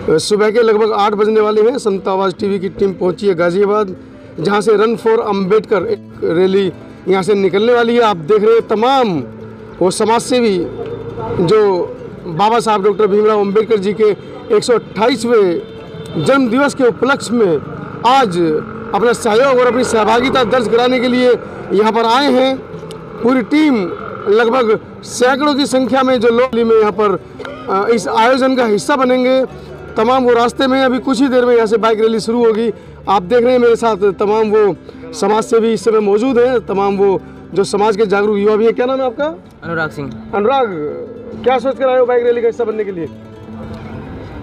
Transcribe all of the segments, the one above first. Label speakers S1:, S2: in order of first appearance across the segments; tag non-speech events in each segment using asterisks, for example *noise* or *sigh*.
S1: सुबह के लगभग आठ बजने वाले हैं। संत आवाज़ टीवी की टीम पहुँची है गाज़ियाबाद, जहाँ से रन फॉर अंबेडकर एक रैली यहाँ से निकलने वाली है। आप देख रहे हैं तमाम, वो समाज सेवी जो बाबा साहब डॉक्टर भीमराव अंबेडकर जी के 128वें जन्म दिवस के उपलक्ष्य में आज अपना सहयोग और अपनी सहभागिता दर्ज कराने के लिए यहाँ पर आए हैं। पूरी टीम लगभग सैकड़ों की संख्या में जो लोग में यहाँ पर इस आयोजन का हिस्सा बनेंगे। तमाम वो रास्ते में अभी कुछ ही देर में यहाँ से बाइक रैली शुरू होगी। आप देख रहे हैं मेरे साथ तमाम वो समाज से भी इस समय मौजूद हैं तमाम वो जो समाज के जागरूक युवा भी हैं। क्या नाम है आपका?
S2: अनुराग सिंह।
S1: अनुराग क्या सोच कर आए हो बाइक रैली का हिस्सा बनने के लिए?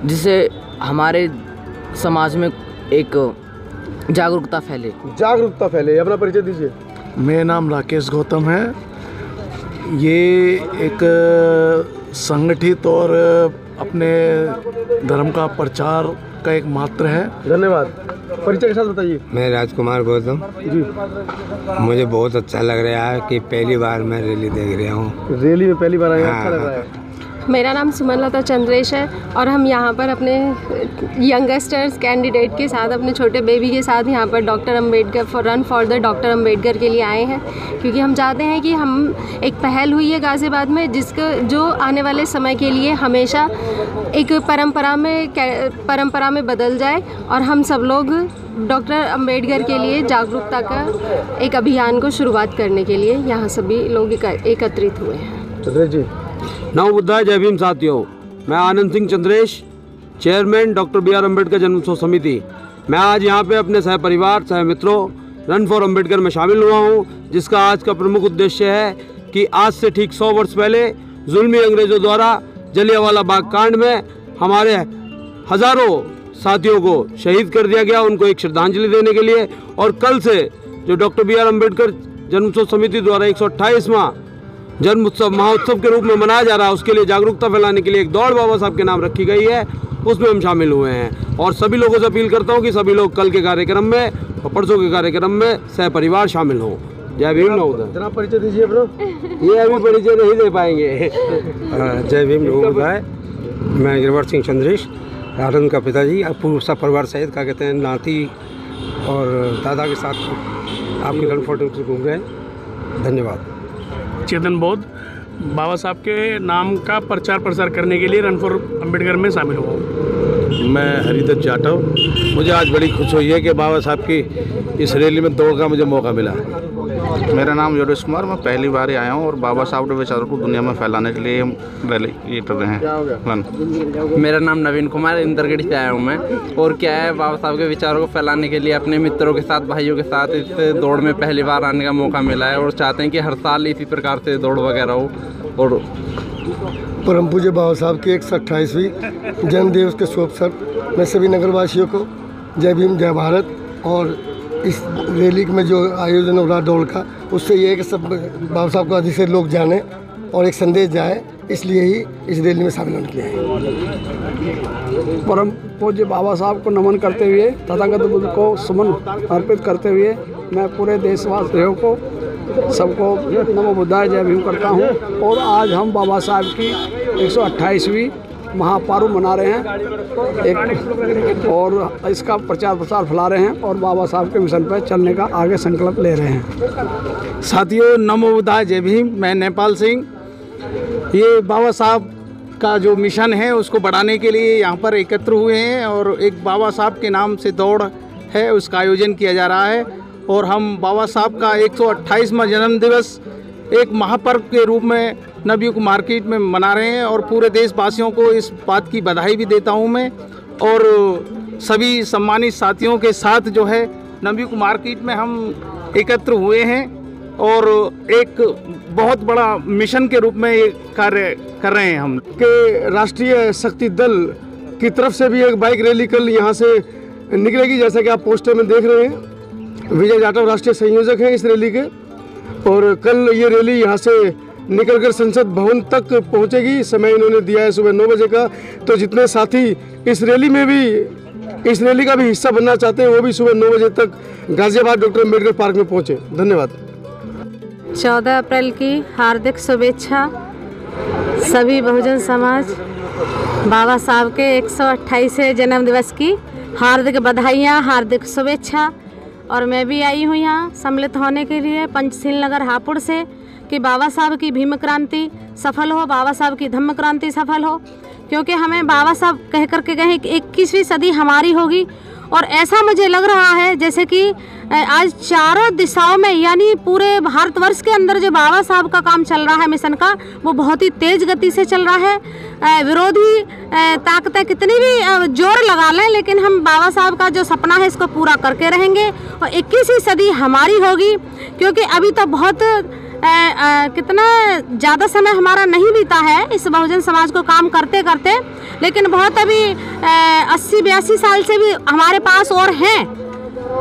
S2: जिससे हमारे समाज में एक जागरूकता फैले।
S1: जागरूकता फैले अपना परिचय दीजिए।
S3: मेरा नाम राकेश गौतम है। ये एक संगठित और अपने धर्म का प्रचार का एक मात्र है।
S1: धन्यवाद। परिचय के साथ बताइए।
S4: मैं राजकुमार गौतम
S1: जी।
S4: मुझे बहुत अच्छा लग रहा है कि पहली बार मैं रैली देख रहा हूँ।
S1: रैली में पहली बार आया हाँ, अच्छा लग रहा
S4: हाँ।
S5: मेरा नाम सुमन लता चंद्रेश है और हम यहाँ पर अपने यंगस्टर्स कैंडिडेट के साथ, अपने छोटे बेबी के साथ यहाँ पर doctor Ambedkar for run for the doctor Ambedkar के लिए आए हैं। क्योंकि हम चाहते हैं कि हम एक पहल हुई है गाज़ियाबाद में, जिसको, जो आने वाले समय के लिए हमेशा एक परंपरा में परंपरा में बदल जाए और हम सब लोग डॉक्टर अंबेडकर के लिए जागरूकता का एक अभियान को शुरुआत करने के लिए यहाँ सभी लोग एकत्रित हुए हैं।
S1: जी
S6: नव बुद्धा जय भीम साथियों। मैं Anand Singh Chandresh, chairman doctor B R Ambedkar जन्मोत्सव समिति। मैं आज यहाँ पे अपने सह परिवार, सह मित्रों, रन फॉर अंबेडकर में शामिल हुआ हूँ, जिसका आज का प्रमुख उद्देश्य है कि आज से ठीक सौ वर्ष पहले जुल्मी अंग्रेज़ों द्वारा जलियावाला बाग कांड में हमारे हज़ारों साथियों को शहीद कर दिया गया, उनको एक श्रद्धांजलि देने के लिए। और कल से जो डॉक्टर बी आर अंबेडकर जन्मोत्सव समिति द्वारा एक जन्म उत्सव महोत्सव के रूप में मनाया जा रहा है। उसके लिए जागरूकता फैलाने के लिए एक दौड़ बाबा साहब के नाम रखी गई है। उसमें हम शामिल हुए हैं। और सभी लोगों से अपील करता हूँ कि सभी लोग कल के कार्यक्रम में और परसों के कार्यक्रम में सह परिवार शामिल हों। जय भीम नवोदय
S1: जनाब परिचय दीजिए अपना।
S6: ये अभी परिचय नहीं दे पाएँगे।
S4: जय भीम नवोदय मैं गिरवर सिंह चंद्रेश आनंद का पिताजी अब पूरा सब परिवार सहित का कहते हैं नाती और दादा के साथ आपके रन फ़ोटो से घूम रहे हैं। धन्यवाद।
S7: चेतन बोध बाबा साहब के नाम का प्रचार प्रसार करने के लिए रन फॉर अंबेडकर में शामिल हुआ
S3: मैं हरिदत्त जाटव मुझे आज बड़ी खुश हुई है कि बाबा साहब की इस रैली में दौड़ का मुझे मौका मिला।
S8: मेरा नाम योगेश कुमार मैं पहली बार ही आया हूँ और बाबा साहब के विचारों को दुनिया में फैलाने के लिए रैली ये कर रहे हैं। रन
S2: मेरा नाम नवीन कुमार इंदरगढ़ से आया हूँ मैं। और क्या है बाबा साहब के विचारों को फैलाने के लिए अपने मित्रों के साथ भाइयों के साथ इस दौड़ में पहली बार आने का मौका मिला है और चाहते हैं कि हर साल इसी प्रकार से दौड़ वगैरह हो और
S1: परम पूज्य बाबा साहब की एक सौ अट्ठाईसवीं जन्मदिवस के शुभ अवसर। में सभी नगरवासियों को जय भीम जय भारत और इस रैली में जो आयोजन हो रहा दौड़ का, उससे ये है कि सब बाबा साहब को अधिक से लोग जाने और एक संदेश जाए, इसलिए ही इस रैली में शामिल होने के लिए
S7: परम पूज्य बाबा साहब को नमन करते हुए, तथागत बुद्ध को सुमन अर्पित करते हुए मैं पूरे देशवासियों को, सबको नमो बुद्धाय जय भीम करता हूँ। और आज हम बाबा साहब की 128वीं महापारू मना रहे हैं। एक और इसका प्रचार प्रसार फैला रहे हैं और बाबा साहब के मिशन पर चलने का आगे संकल्प ले रहे हैं।
S3: साथियों, नमो बुद्धाय जय भीम। मैं नेपाल सिंह। ये बाबा साहब का जो मिशन है, उसको बढ़ाने के लिए यहाँ पर एकत्र हुए हैं और एक बाबा साहब के नाम से दौड़ है, उसका आयोजन किया जा रहा है। और हम बाबा साहब का 128वां जन्म दिवस एक महापर्व के रूप में नवयुग मार्केट में मना रहे हैं और पूरे देशवासियों को इस बात की बधाई भी देता हूँ मैं। और सभी सम्मानित साथियों के साथ जो है नवयुग मार्केट में हम एकत्र हुए हैं और एक बहुत बड़ा मिशन के रूप में ये कार्य कर रहे हैं हम।
S1: के राष्ट्रीय शक्ति दल की तरफ़ से भी एक बाइक रैली कल यहाँ से निकलेगी, जैसा कि आप पोस्टर में देख रहे हैं। विजय जाटव राष्ट्रीय संयोजक हैं इस रैली के। और कल ये रैली यहाँ से निकलकर संसद भवन तक पहुँचेगी। समय इन्होंने दिया है सुबह नौ बजे का। तो जितने साथी इस रैली में भी, इस रैली का भी हिस्सा बनना चाहते हैं, वो भी सुबह नौ बजे तक गाजियाबाद डॉक्टर अंबेडकर पार्क में पहुँचे। धन्यवाद।
S5: चौदह अप्रैल की हार्दिक शुभेच्छा सभी बहुजन समाज।
S9: बाबा साहब के 128वें जन्म दिवस की हार्दिक बधाइयाँ, हार्दिक शुभेच्छा। और मैं भी आई हूँ यहाँ सम्मिलित होने के लिए पंचशील नगर हापुड़ से कि बाबा साहब की भीम क्रांति सफल हो, बाबा साहब की धम्म क्रांति सफल हो। क्योंकि हमें बाबा साहब कह करके कहें कि इक्कीसवीं सदी हमारी होगी और ऐसा मुझे लग रहा है जैसे कि आज चारों दिशाओं में, यानी पूरे भारतवर्ष के अंदर जो बाबा साहब का काम चल रहा है मिशन का, वो बहुत ही तेज गति से चल रहा है। विरोधी ताकतें कितनी भी ज़ोर लगा लें, लेकिन हम बाबा साहब का जो सपना है इसको पूरा करके रहेंगे और इक्कीसवीं सदी हमारी होगी, क्योंकि अभी तो बहुत अ, कितना ज़्यादा समय हमारा नहीं बीता है इस बहुजन समाज को काम करते करते लेकिन बहुत अभी अस्सी बयासी साल से भी हमारे पास और हैं।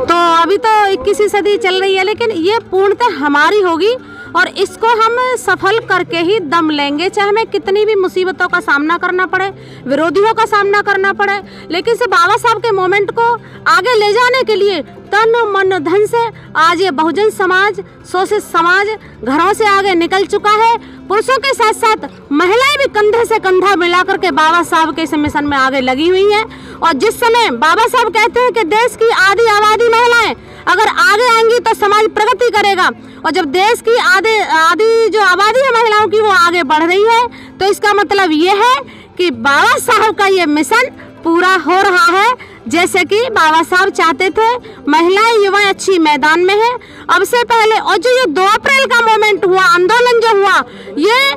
S9: तो अभी तो इक्कीसवीं सदी चल रही है लेकिन ये पूर्णतः हमारी होगी। और इसको हम सफल करके ही दम लेंगे, चाहे हमें कितनी भी मुसीबतों का सामना करना पड़े, विरोधियों का सामना करना पड़े, लेकिन से बाबा साहब के मोमेंट को आगे ले जाने के लिए तन, मन, धन से आज ये बहुजन समाज शोषित समाज घरों से आगे निकल चुका है। पुरुषों के साथ साथ महिलाएँ भी कंधे से कंधा मिला करके बाबा साहब के इस मिशन में आगे लगी हुई हैं। और जिस समय बाबा साहब कहते हैं कि देश की आधी आबादी महिलाएँ अगर आगे आएँगी तो समाज प्रगति करेगा। और जब देश की आधे आधी जो आबादी है महिलाओं की, वो आगे बढ़ रही है तो इसका मतलब ये है कि बाबा साहब का ये मिशन पूरा हो रहा है। जैसे कि बाबा साहब चाहते थे महिलाएँ युवाएँ अच्छी मैदान में है। अब से पहले, और जो ये दो अप्रैल का मोमेंट हुआ, आंदोलन जो हुआ, ये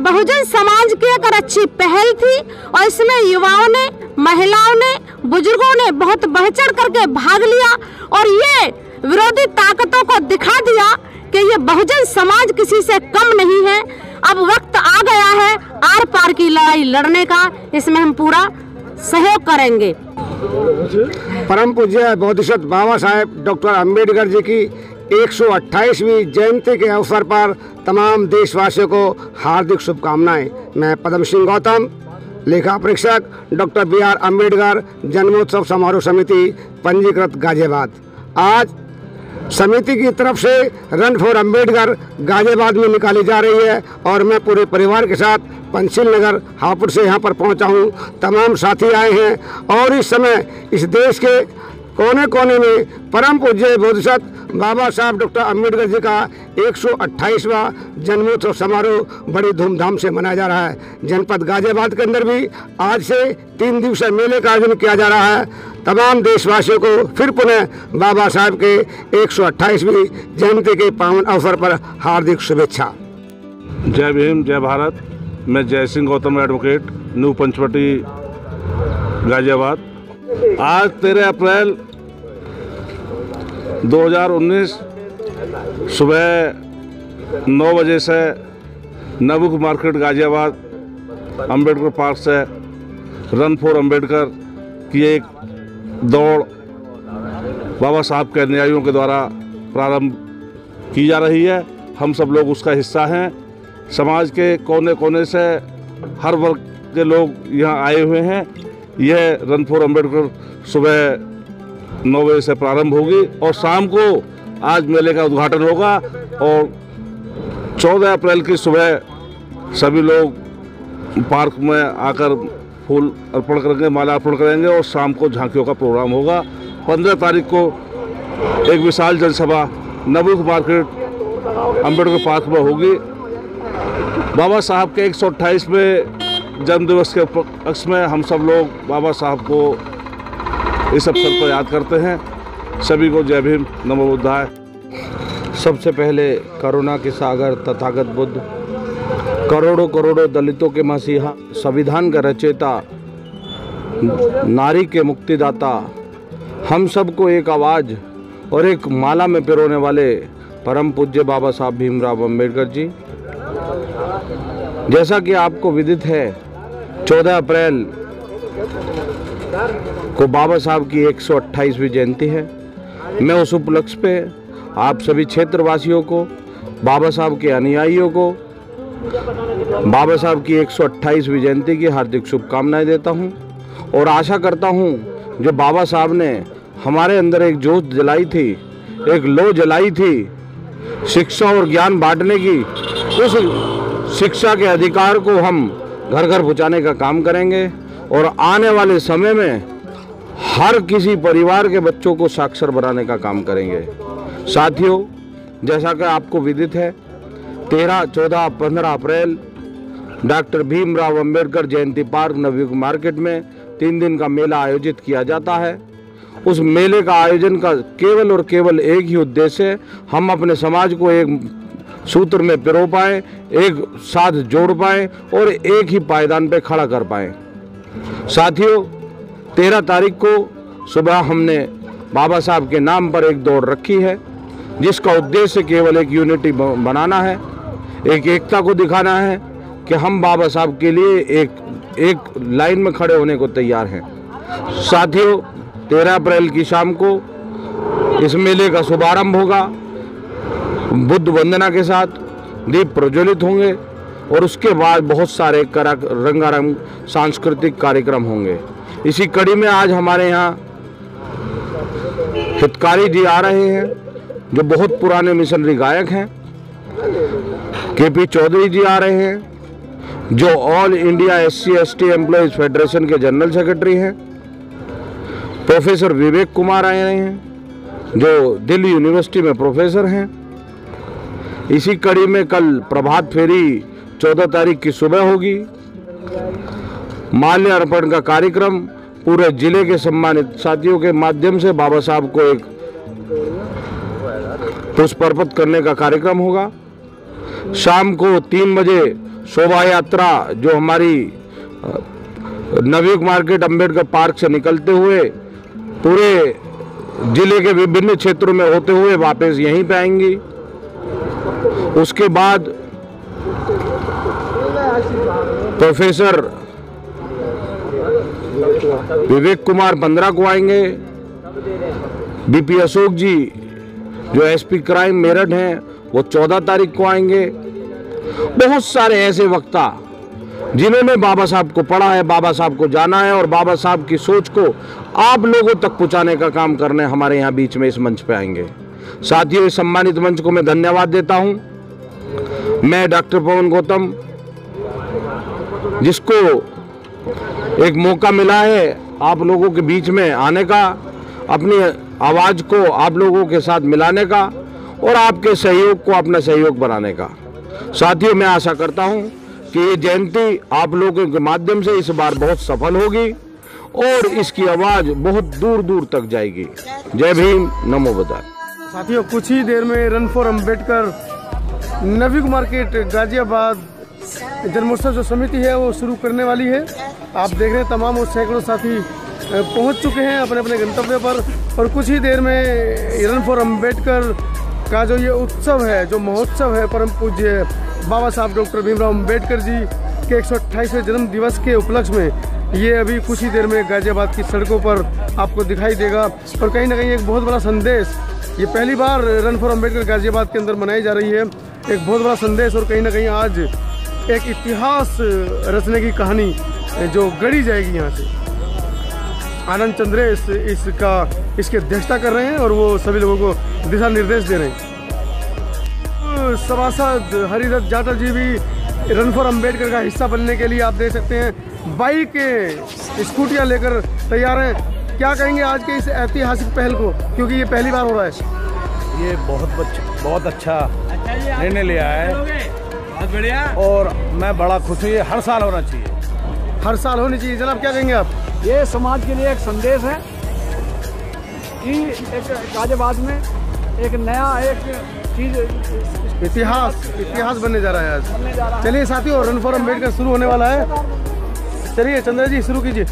S9: बहुजन समाज की एक अच्छी पहल थी। और इसमें युवाओं ने महिलाओं ने, बुज़ुर्गों ने बहुत बढ़ चढ़ करके भाग लिया और ये विरोधी ताकतों को दिखा दिया कि ये बहुजन समाज किसी से कम नहीं है। अब वक्त आ गया है आर पार की लड़ाई लड़ने का। इसमें हम पूरा सहयोग करेंगे।
S10: परम पूज्य बोधिसत्व बाबा साहेब डॉक्टर अंबेडकर जी की 128वीं जयंती के अवसर पर तमाम देशवासियों को हार्दिक शुभकामनाएँ। मैं पद्म सिंह गौतम लेखा परीक्षक डॉक्टर बी आर अंबेडकर जन्मोत्सव समारोह समिति, पंजीकृत गाजियाबाद। आज समिति की तरफ़ से रन फॉर अंबेडकर गाजियाबाद में निकाली जा रही है और मैं पूरे परिवार के साथ पंचशील नगर, हापुड़ से यहाँ पर पहुँचा हूँ। तमाम साथी आए हैं और इस समय इस देश के कोने कोने में परम पूज्य बोधिसत्व बाबा साहब डॉक्टर अंबेडकर जी का 128वां जन्मोत्सव समारोह बड़ी धूमधाम से मनाया जा रहा है। जनपद गाजियाबाद के अंदर भी आज से तीन दिवसीय मेले का आयोजन किया जा रहा है। तमाम देशवासियों को फिर पुनः बाबा साहब के 128वीं जयंती के पावन अवसर पर हार्दिक शुभेच्छा।
S11: जय भीम, जय भारत। मैं जय सिंह गौतम एडवोकेट, न्यू पंचवटी, गाजियाबाद। आज तेरह अप्रैल 2019 सुबह नौ बजे से नबुक मार्केट गाजियाबाद अंबेडकर पार्क से रन फॉर अंबेडकर की एक दौड़ बाबा साहब के अनुयायियों के द्वारा प्रारंभ की जा रही है। हम सब लोग उसका हिस्सा हैं। समाज के कोने कोने से हर वर्ग के लोग यहाँ आए हुए हैं। यह रन फॉर अंबेडकर सुबह नौ बजे से प्रारंभ होगी और शाम को आज मेले का उद्घाटन होगा और 14 अप्रैल की सुबह सभी लोग पार्क में आकर फूल अर्पण करेंगे, माला अर्पण करेंगे और शाम को झांकियों का प्रोग्राम होगा। 15 तारीख को एक विशाल जनसभा नबुक मार्केट अंबेडकर पार्क में होगी। बाबा साहब के 128वें जन्म दिवस के पक्ष में हम सब लोग बाबा साहब को इस अवसर पर याद करते हैं। सभी को जय भीम नमो बुद्धाय
S12: सबसे पहले करुणा के सागर, तथागत बुद्ध। करोड़ों करोड़ों दलितों के मसीहा, संविधान का रचेता, नारी के मुक्तिदाता। हम सबको एक आवाज़ और एक माला में पिरोने वाले परम पूज्य बाबा साहब भीमराव अंबेडकर जी। जैसा कि आपको विदित है 14 अप्रैल को बाबा साहब की 128वीं जयंती है। मैं उस उपलक्ष्य पे आप सभी क्षेत्रवासियों को, बाबा साहब के अनुयायियों को, बाबा साहब की 128वीं जयंती की हार्दिक शुभकामनाएँ देता हूँ और आशा करता हूँ जो बाबा साहब ने हमारे अंदर एक जोश जलाई थी, एक लो जलाई थी, शिक्षा और ज्ञान बांटने की, उस शिक्षा के अधिकार को हम घर घर पहुँचाने का काम करेंगे। और आने वाले समय में हर किसी परिवार के बच्चों को साक्षर बनाने का काम करेंगे। साथियों, जैसा कि आपको विदित है, तेरह, चौदह, पंद्रह अप्रैल, डॉक्टर भीमराव अंबेडकर जयंती पार्क नवयुग मार्केट में तीन दिन का मेला आयोजित किया जाता है। उस मेले का आयोजन का केवल और केवल एक ही उद्देश्य हम अपने समाज को एक सूत्र में पिरो पाए, एक साथ जोड़ पाए और एक ही पायदान पे खड़ा कर पाए। साथियों, तेरह तारीख को सुबह हमने बाबा साहब के नाम पर एक दौड़ रखी है, जिसका उद्देश्य केवल एक यूनिटी बनाना है, एक एकता को दिखाना है कि हम बाबा साहब के लिए एक एक लाइन में खड़े होने को तैयार हैं। साथियों, तेरह अप्रैल की शाम को इस मेले का शुभारंभ होगा। बुद्ध वंदना के साथ दीप प्रज्वलित होंगे। और उसके बाद बहुत सारे करा रंगारंग सांस्कृतिक कार्यक्रम होंगे। इसी कड़ी में आज हमारे यहाँ हितकारी जी आ रहे हैं, जो बहुत पुराने मिशनरी गायक हैं। के पी चौधरी जी आ रहे हैं, जो all India S C S T employees federation के जनरल सेक्रेटरी हैं। प्रोफेसर विवेक कुमार आए रहे हैं, जो दिल्ली यूनिवर्सिटी में प्रोफेसर हैं। इसी कड़ी में कल प्रभात फेरी 14 तारीख की सुबह होगी। माल्य अर्पण का कार्यक्रम पूरे ज़िले के सम्मानित साथियों के माध्यम से बाबा साहब को एक पुष्प अर्पित करने का कार्यक्रम होगा। शाम को तीन बजे शोभा यात्रा जो हमारी नवयुग मार्केट अंबेडकर पार्क से निकलते हुए पूरे ज़िले के विभिन्न क्षेत्रों में होते हुए वापस यहीं पे आएँगी। उसके बाद प्रोफेसर विवेक कुमार पंद्रह को आएँगे। बीपी अशोक जी, जो एसपी क्राइम मेरठ हैं, वो चौदह तारीख को आएँगे। बहुत सारे ऐसे वक्ता, जिन्होंने बाबा साहब को पढ़ा है, बाबा साहब को जाना है, और बाबा साहब की सोच को आप लोगों तक पहुँचाने का काम करने हमारे यहाँ बीच में इस मंच पे आएँगे। साथियों, इस सम्मानित मंच को मैं धन्यवाद देता हूँ। मैं डॉक्टर पवन गौतम जिसको एक मौका मिला है आप लोगों के बीच में आने का, अपनी आवाज़ को आप लोगों के साथ मिलाने का और आपके सहयोग को अपना सहयोग बनाने का। साथियों, मैं आशा करता हूँ कि ये जयंती आप लोगों के माध्यम से इस बार बहुत सफल होगी और इसकी आवाज़ बहुत दूर दूर तक जाएगी। जय भीम, नमो बुद्धाय
S1: साथियों, कुछ ही देर में run for Ambedkar Navyug market Ghaziabad जन्मोत्सव जो समिति है, वो शुरू करने वाली है। आप देख रहे हैं, तमाम वो सैकड़ों साथी पहुँच चुके हैं अपने अपने गंतव्य पर। और कुछ ही देर में रन फॉर अंबेडकर का जो ये उत्सव है, जो महोत्सव है, परम पूज्य बाबा साहब डॉक्टर भीमराव अंबेडकर जी के एक जन्म दिवस के उपलक्ष्य में ये अभी कुछ ही देर में गाजियाबाद की सड़कों पर आपको दिखाई देगा। और कहीं ना कहीं एक बहुत बड़ा संदेश, ये पहली बार रन फॉर अंबेडकर गाजियाबाद के अंदर मनाई जा रही है। एक बहुत बड़ा संदेश और कहीं ना कहीं आज एक इतिहास रचने की कहानी जो गढ़ी जाएगी यहाँ से। आनंद चंद्रेश इसका, इसकी अध्यक्षता कर रहे हैं और वो सभी लोगों को दिशा निर्देश दे रहे हैं। सभासद हरिदत्त जाटव जी भी रन फॉर अंबेडकर का हिस्सा बनने के लिए आप देख सकते हैं। बाइक, स्कूटियाँ लेकर तैयार हैं। क्या कहेंगे आज के इस ऐतिहासिक पहल को? क्योंकि ये पहली बार हो रहा है।
S13: ये बहुत बहुत अच्छा निर्णय लिया है। बहुत बढ़िया। और मैं बड़ा खुश हूँ ये हर साल होना चाहिए।
S1: हर साल होनी चाहिए। जनाब क्या कहेंगे आप?
S7: ये समाज के लिए एक संदेश है कि एक गाजियाबाद में एक नया एक चीज़
S1: इतिहास इतिहास बनने जा रहा है आज। चलिए साथियों रन फॉर अंबेडकर शुरू होने वाला है। चलिए चंद्र जी शुरू कीजिए।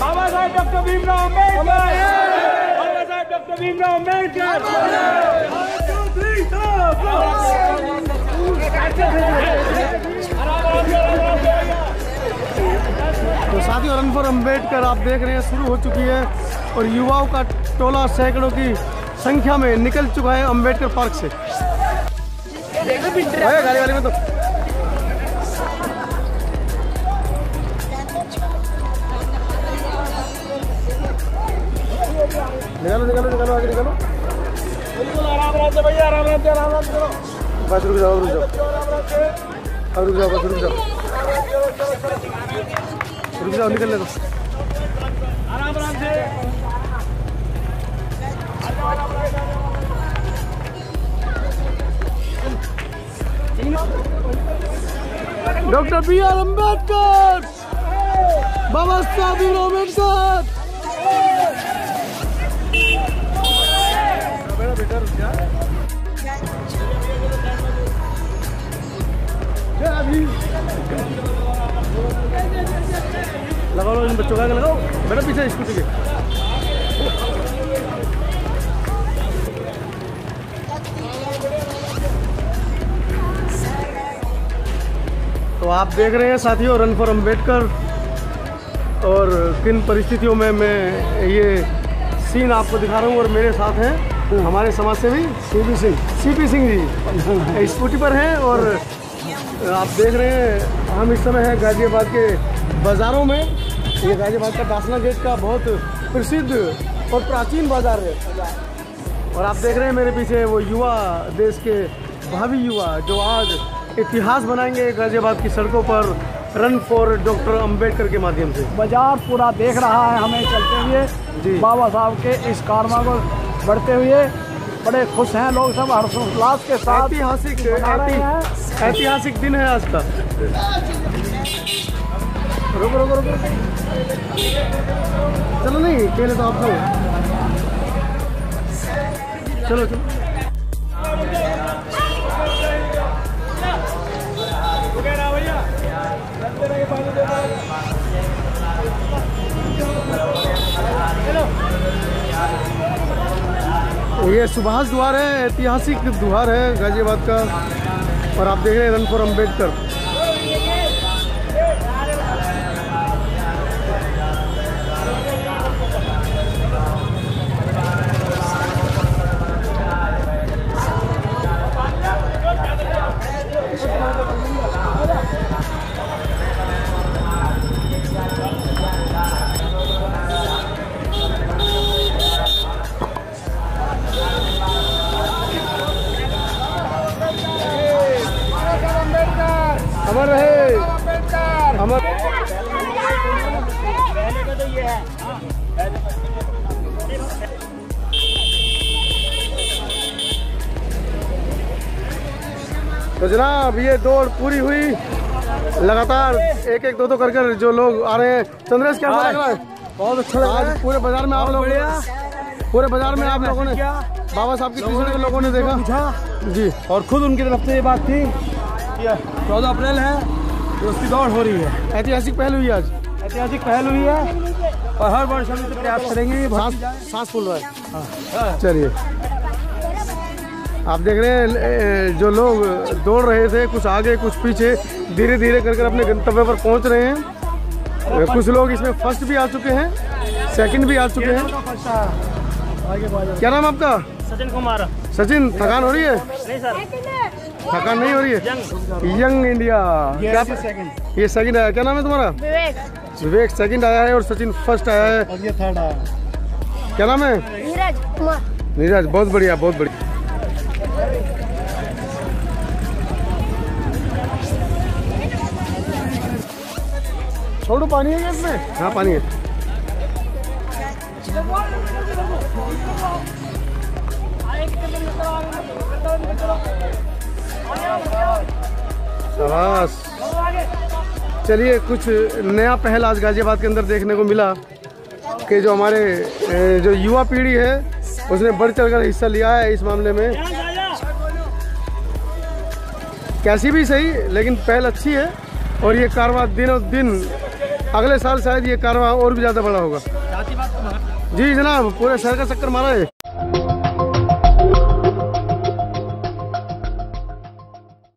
S13: बाबा साहेब डॉक्टर भीमराव अंबेडकर डॉक्टर अंबेडकर
S1: तो साथियों रन फॉर अंबेडकर आप देख रहे हैं, शुरू हो चुकी है और युवाओं का टोला सैकड़ों की संख्या में निकल चुका है अंबेडकर पार्क से। गाड़ी वाली में तो निकालो निकालो निकालो आगे निकालो।
S13: बिल्कुल आराम आराम से भैया आराम आराम से आराम आराम से करो
S1: बस रुक जाओ रुक जाओ। अब रुक जाओ बस रुक जाओ। रुक जाओ निकलने दो doctor B R Ambedkar Baba Sahab Ambedkar लगाओ लो इन बच्चों का लगाओ। बेटा पीछे स्कूटी के तो आप देख रहे हैं साथियों रन फॉर अंबेडकर और किन परिस्थितियों में मैं ये सीन आपको दिखा रहा हूँ और मेरे साथ हैं। हमारे समाज सेवी C P Singh C P Singh ji *laughs* scooty पर हैं और आप देख रहे हैं हम इस समय हैं गाजियाबाद के बाज़ारों में। ये गाजियाबाद का दासना गेट का बहुत प्रसिद्ध और प्राचीन बाज़ार है। और आप देख रहे हैं मेरे पीछे वो युवा देश के भावी युवा जो आज इतिहास बनाएँगे गाजियाबाद की सड़कों पर रन फॉर डॉक्टर अंबेडकर के माध्यम से।
S7: बाज़ार पूरा देख रहा है हमें चलते हुए।
S1: जी।
S7: बाबा साहब के इस कारवा को बढ़ते हुए बड़े खुश हैं लोग सब हर्षोल्लास के साथ
S1: ऐतिहासिक
S7: हैं।
S1: ऐतिहासिक दिन है आज का। रुको रुको रुको चलो नहीं पहले तो आप लोग चलो चलो। ये सुभाष द्वार है, ऐतिहासिक द्वार है गाजियाबाद का। और आप देख रहे हैं रन फॉर अंबेडकर तो जनाब ये दौड़ पूरी हुई। लगातार एक एक दो दो कर कर जो लोग आ रहे हैं। चंद्रेश क्या लग रहा है? बहुत अच्छा लगा आज पूरे बाज़ार में आप लोग पूरे बाज़ार में आप लोगों ने बाबा साहब की तस्वीर को लोगों ने देखा। जी।
S13: और खुद उनकी तरफ़ से ये बात थी चौदह अप्रैल है तो उसकी दौड़ हो रही है।
S1: ऐतिहासिक पहल हुई आज।
S13: ऐतिहासिक पहल हुई है। और हर वर्ष हम प्रयास करेंगे।
S1: सांस सांस फूल रहा है। चलिए। आप देख रहे हैं जो लोग दौड़ रहे थे कुछ आगे कुछ पीछे धीरे धीरे कर कर अपने गंतव्य पर पहुँच रहे हैं। कुछ लोग इसमें फ़र्स्ट भी आ चुके हैं सेकंड भी आ चुके हैं। क्या नाम आपका?
S14: सचिन कुमार।
S1: सचिन थकान हो रही है?
S14: नहीं सर।
S1: थकान नहीं हो रही है? यंग। इंडिया। क्या ये सेकंड आया। क्या नाम है तुम्हारा?
S5: विवेक।
S1: विवेक सेकंड आया है और सचिन फ़र्स्ट आया है।
S13: और ये थर्ड आया।
S1: क्या नाम है?
S5: नीरज
S1: नीरज बहुत बढ़िया बहुत बढ़िया। छोड़ो, पानी है इसमें। हाँ पानी है। चलिए, कुछ नया पहल आज गाजियाबाद के अंदर देखने को मिला कि जो हमारे जो युवा पीढ़ी है, उसने बढ़ चढ़कर हिस्सा लिया है इस मामले में। कैसी भी सही, लेकिन पहल अच्छी है और ये कारवा दिनों दिन अगले साल शायद ये कारवा और भी ज़्यादा बड़ा होगा। जी जनाब पूरे शहर का चक्कर मारा है।